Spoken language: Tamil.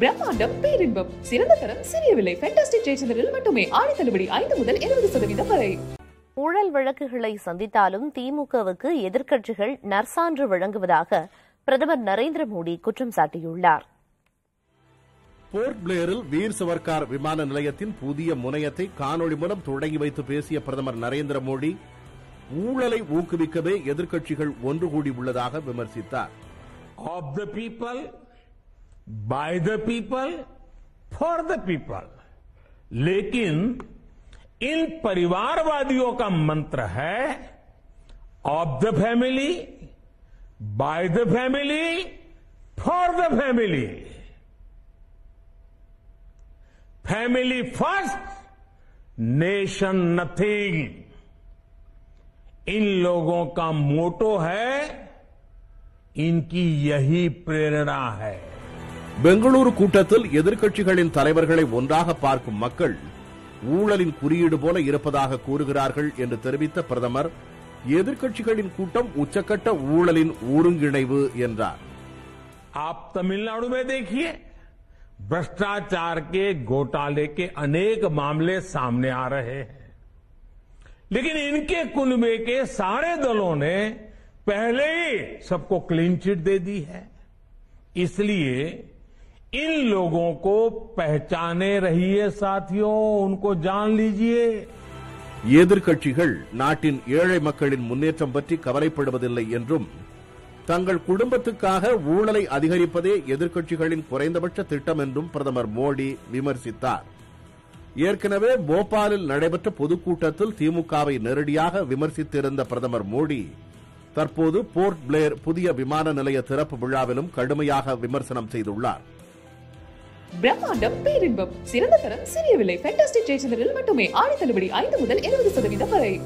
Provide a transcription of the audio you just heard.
பிரம்மாண்டம் பேரின்பம் சிறந்த தரம் சிறிய விலை. ஃபேண்டாஸ்டிக் ஜெயச்சந்திரில் மட்டுமே ஆடி தள்ளுபடி ஐந்து முதல் இருபது சதவீதம் வரை. ஊழல் வழக்குகளை சந்தித்தாலும் திமுகவுக்கு எதிர்க்கட்சிகள் நற்சான்று வழங்குவதாக பிரதமர் நரேந்திர மோடி குற்றம் சாட்டியுள்ளார். போர்ட் பிளேரில் வீர் சவர்கார் விமான நிலையத்தின் புதிய முனையத்தை காணொளி மூலம் தொடங்கி வைத்து பேசிய பிரதமர் நரேந்திர மோடி ஊழலை ஊக்குவிக்கவே எதிர்க்கட்சிகள் ஒன்று கூடி உள்ளதாக விமர்சித்தார். Of the people for the people. लेकिन इन परिवारवादियों का मंत्र है of the family by the family for the family family first nation nothing इन लोगों का मोटो है, इनकी यही प्रेरणा है। பெங்களூரு கூட்டத்தில் எதிர்க்கட்சிகளின் தலைவர்களை ஒன்றாக பார்க்கும் மக்கள் ஊழலின் குறியீடு போல இருப்பதாக கூறுகிறார்கள் என்று தெரிவித்த பிரதமர் எதிர்க்கட்சிகளின் கூட்டம் உச்சக்கட்ட ஊழலின் ஒருங்கிணைவு என்றார் आप तमिलनाडु में देखिए भ्रष्टाचार के घोटाले के अनेक मामले सामने आ रहे हैं लेकिन इनके कुनबे के सारे दलों ने पहले ही सबको क्लीन चिट दे दी है इसलिए इन लोगों को पहचाने रहिए साथियों उनको जान लीजिए எதிர்க்கட்சிகள் நாட்டின் ஏழை மக்களின் முன்னேற்றம் பற்றி கவலைப்படுவதில்லை என்றும் தங்கள் குடும்பத்துக்காக ஊழலை அதிகரிப்பதே எதிர்க்கட்சிகளின் குறைந்தபட்ச திட்டம் என்றும் பிரதமர் மோடி விமர்சித்தார் ஏற்கனவே போபாலில் நடைபெற்ற பொதுக்கூட்டத்தில் திமுகவை நேரடியாக விமர்சித்திருந்த பிரதமர் மோடி தற்போது போர்ட் பிளேர் புதிய விமான நிலைய திறப்பு விழாவிலும் கடுமையாக விமர்சனம் செய்துள்ளார் பிரம்மாண்டம் பேரின்பம் சிறந்த தரம் சிறிய விலை ஃபேண்டாஸ்டிக் ஜெயச்சந்திரில் மட்டுமே. ஆடி தள்ளுபடி ஐந்து முதல் இருபது சதவீதம் வரை.